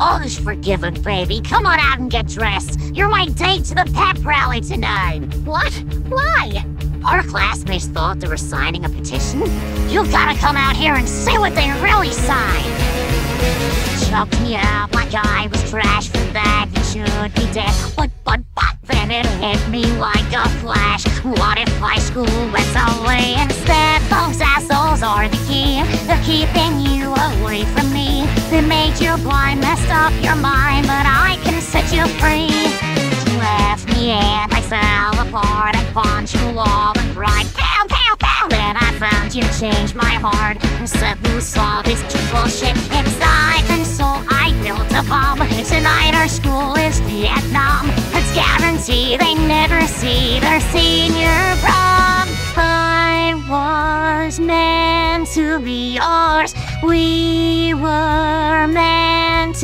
All's forgiven, baby. Come on out and get dressed. You're my date to the pep rally tonight. What? Why? Our classmates thought they were signing a petition. You gotta come out here and see what they really signed. Choked me out like I was trash for that. You should be dead. But, but, but, then it hit me like a flash. What if high school went away instead? Those assholes are the key. They're keeping you away from me. They made you blind, messed up your mind, but I can set you free. You left me and fell apart. I punched you all and cried, pow, pow, pow. Then I found you changed my heart and said, who saw this bullshit inside? And so I built a bomb. Tonight our school is Vietnam. It's guaranteed they never see their senior prom. I was meant to be yours. We were meant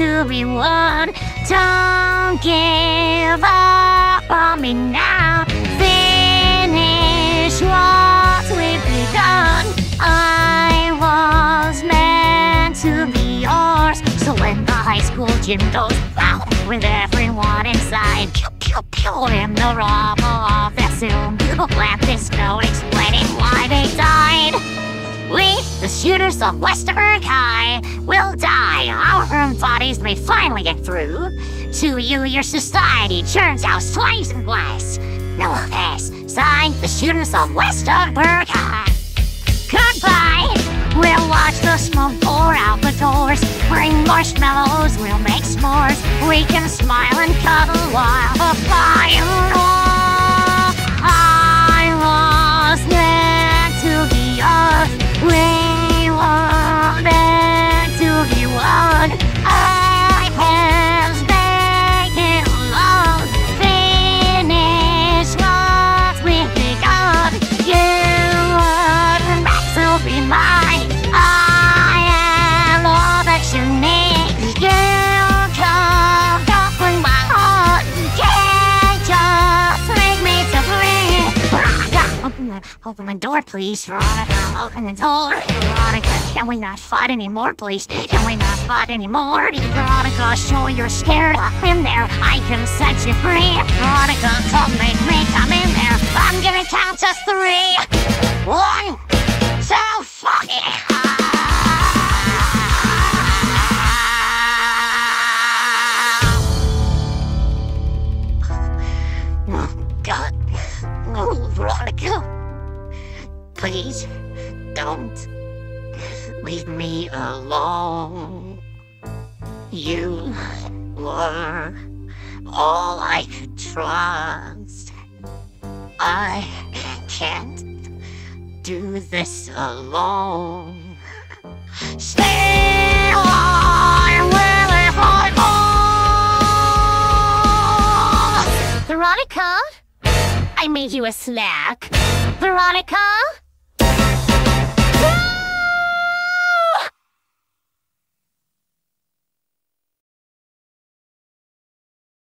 to be one. Don't give up on me now. Finish what we've begun. I was meant to be yours. So when the high school gym goes wow, with everyone inside, pew pew pew in the rubble of the Zoom, let this note explaining the shooters of Westerberg High, will die. Our bodies may finally get through. To you, your society churns out slaves and glass. No offense. Signed, the shooters of Westerberg High. Goodbye. We'll watch the smoke pour out the doors. Bring marshmallows, we'll make s'mores. We can smile and cuddle while the fire roars. Open the door, please. Veronica, open the door. Veronica, can we not fight anymore, please? Can we not fight anymore? Veronica, show you're scared. In there, I can set you free. Veronica, come make me come in there. I'm gonna count to three. One, Please, don't leave me alone. You were all I could trust. I can't do this alone. Stay if I fall. Veronica? I made you a snack. Veronica?